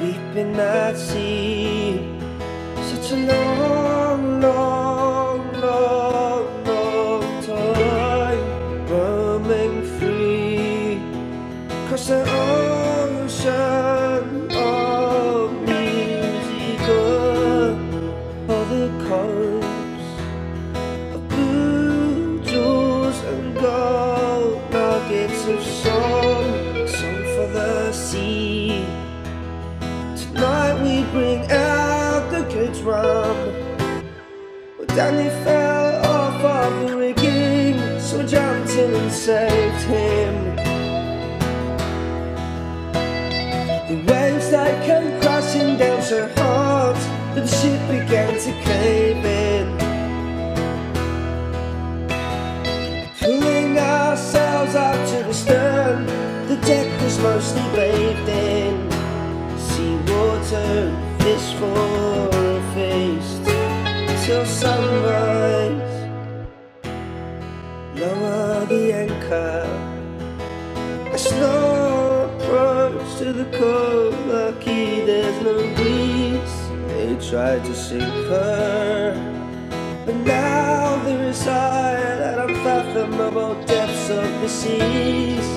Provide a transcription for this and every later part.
weeping at sea. Such a long, long, long, long time roaming free across the ocean of Musica. All the coast of blue jewels and gold nuggets of out the good rum. Well, fell off of the rigging, so jumped in and saved him. The waves that came crashing down so hard that the ship began to cave in. Pulling ourselves up to the stern, the deck was mostly bathed in seawater, fish for slow approach to the cold, lucky there's no breeze. They tried to sink her, but now there is I at unfathomable depths of the seas.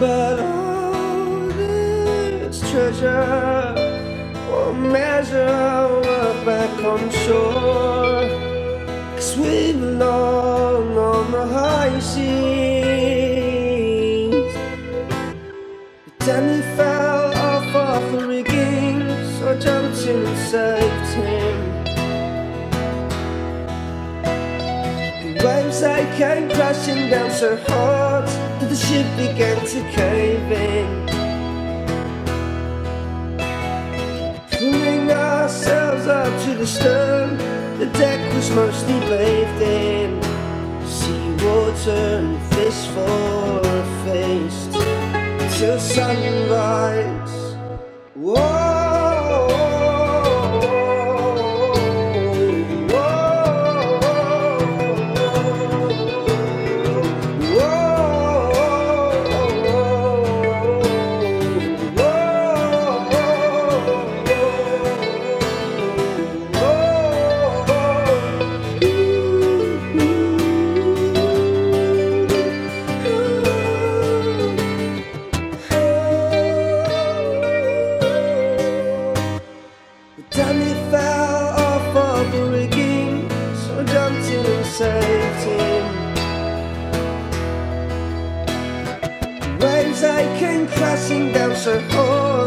But all this treasure won't measure we're back on shore. Cause we belong on the high seas. Saved him. The waves they came crashing down so hard that the ship began to cave in. Pulling ourselves up to the stern, the deck was mostly bathed in seawater and fish for a feast till sunrise. Whoa. Him. Waves they came crashing down so hard